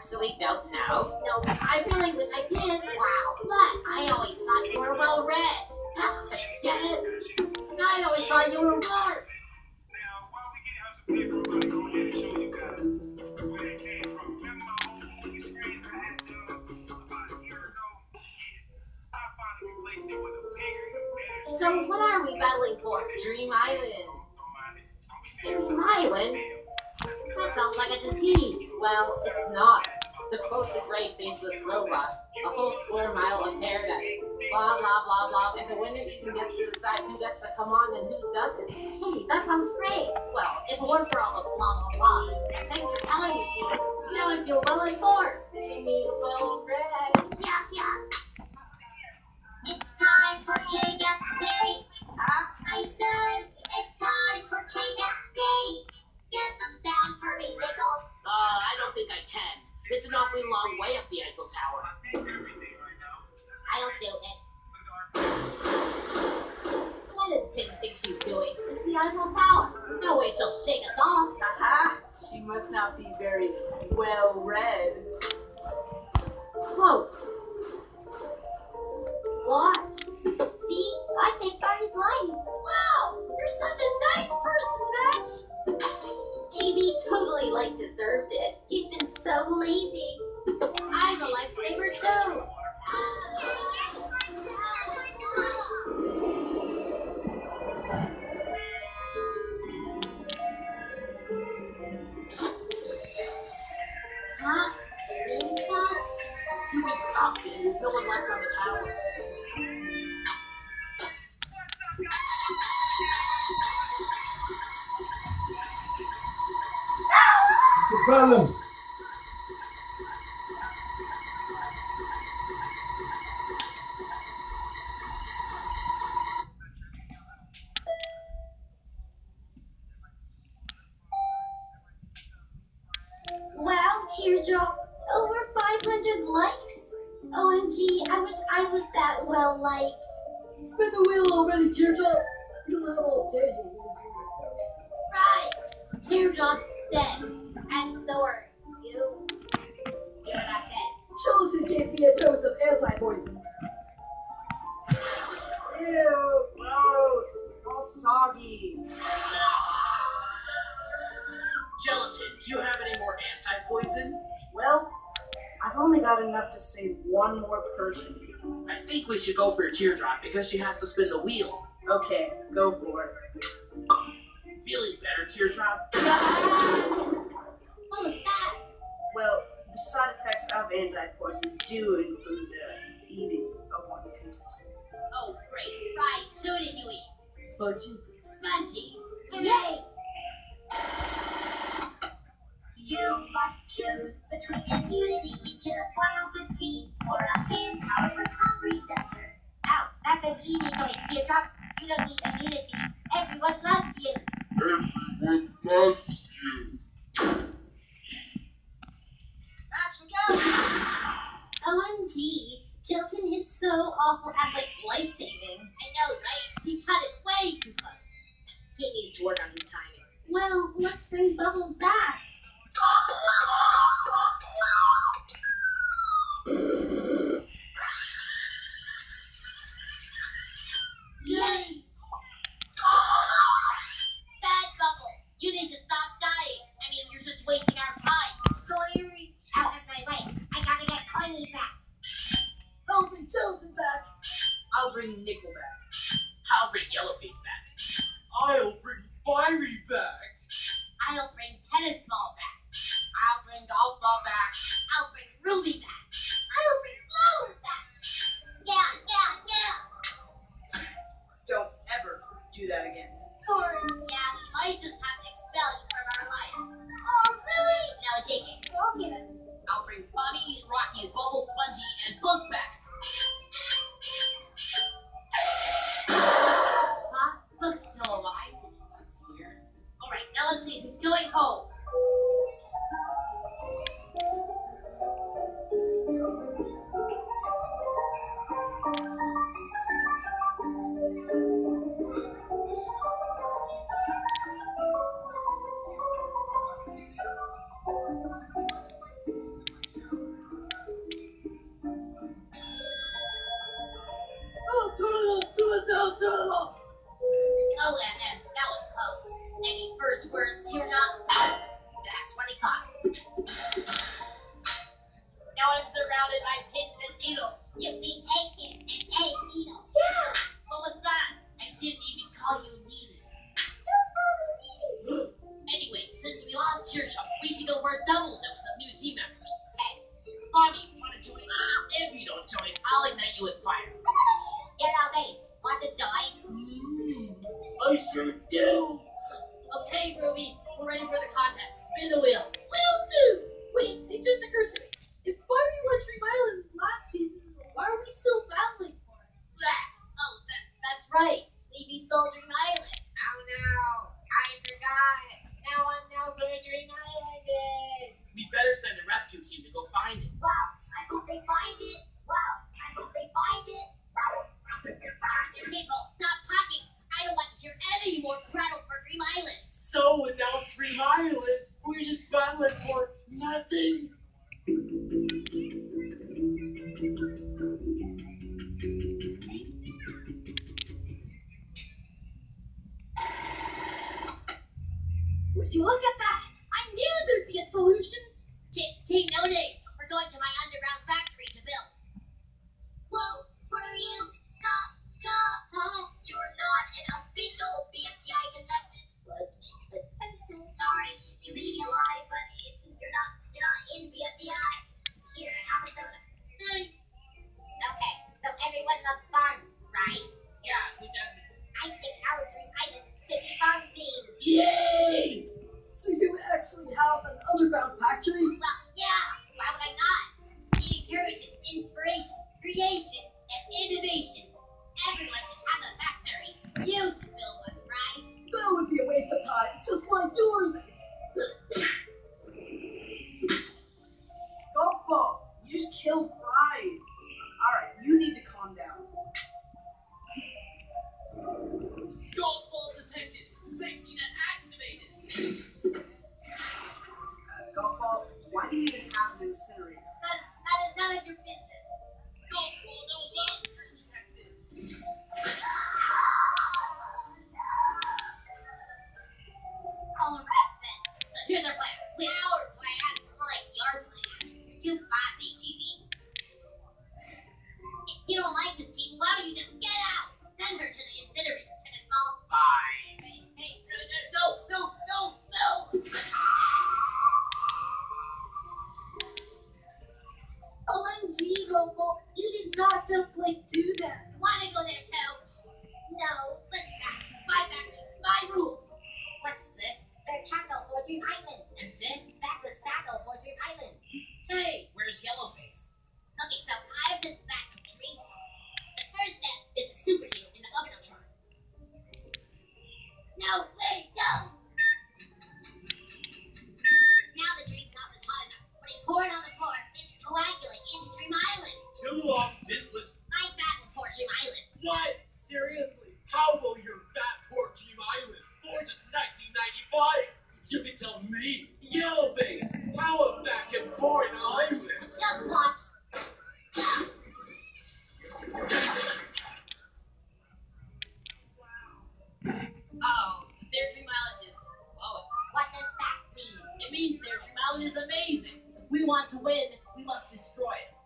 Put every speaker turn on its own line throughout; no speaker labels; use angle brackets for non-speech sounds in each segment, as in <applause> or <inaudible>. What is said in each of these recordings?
actually don't know.
No, I really wish I did. Wow. But I always thought you were well read. Get it? I always thought you were smart. So what are we battling for?
Dream Island.
Dream Island? That sounds like a disease.
Well, it's not. To quote the great faceless robot, a whole square mile of paradise. Blah blah blah blah. And the winner even gets to decide who gets to come on and who doesn't.
Hey, that sounds great. Well, if it weren't for all the blah blah blah, thanks for telling me, Steve. Now I feel well informed.
Amy well read.
Yeah, yeah.
It's time for KF Day. Huh? I said it's time for KF Day. Get them down for me, Nickel.
Uh, I don't think I can. It's an awfully long way up the Eiffel Tower.
Everything right now.
I'll do it. What does Pin think she's doing? It's the Eiffel Tower. There's no way she'll shake us off.
Aha! She must not be very well read.
Whoa.
The
problem?
Wow, Teardrop. Over 500 likes. OMG, I wish I was that well liked.
Spin the wheel already, Teardrop. You don't have all day.
Right. Teardrop's dead. And so are you. You're not dead.
Gelatin gave me a dose of anti-poison. Ew, gross. All soggy.
Gelatin, do you have any more anti-poison?
Well, I've only got enough to save one more person.
I think we should go for a teardrop because she has to spin the wheel.
Okay, go for it.
Feeling better, teardrop? <laughs>
do include the eating of one contestant.
Oh, great. Fries. Who did you eat?
Spongy.
Spongy. Yay.
You must choose between immunity awful at first teardrop, that's what
he got. Now I'm surrounded by pins and needles. You'll be aching and
a needle. Yeah.
What was that? I didn't even call you needy. Don't call me needy. Anyway, since we lost teardrop, we should go work double with some
new team members. Hey, Bobby,
wanna join? If you don't join, I'll ignite you with fire. Get out, base.
Want to join? Mm, mm-hmm. I sure do.
right, leaving Soldier Island. Oh no, I forgot.
Now I'm where Dream
Island is. We better
send a rescue team to
go find it. Wow, I
hope they find it. Wow, I hope they
find it. Wow,
I hope they find it.
People, stop talking. I don't want to
hear any more
prattle for Dream Island. So without Dream Island, we're just battling for nothing. Team No Name, we're going to my underground factory to build.
Whoa, what are you? Stop, stop! Huh? You're not an official BFDI contestant.
What?
I'm so sorry. You may be alive, but it's you're not you're not in BFDI. Here, have a soda.
Okay, so everyone loves farms, right?
Yeah, who doesn't?
I think our dream island should be farm themed.
Yay! So you actually have an underground factory?
Well, you don't like this team, why don't you just get
Just.
Oh, is.
What does that mean?
It means their Dream is amazing. We want to win, we must destroy it.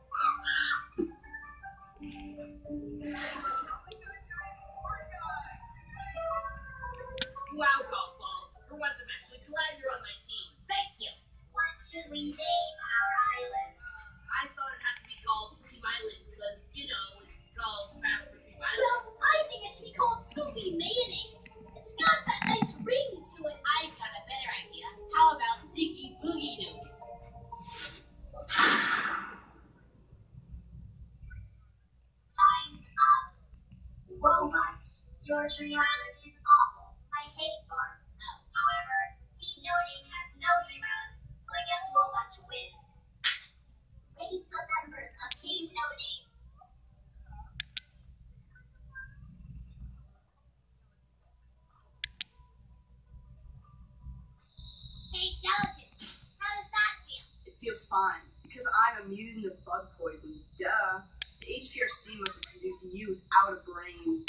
Dream island
is awful. I hate farms. However, Team No Name has no dream island, so I guess Robot wins. Rate the members of Team No Name.
Hey, Gelatin, how does that feel?
It feels fine, because I'm immune to bug poison. Duh. The HPRC must have produced you without a brain.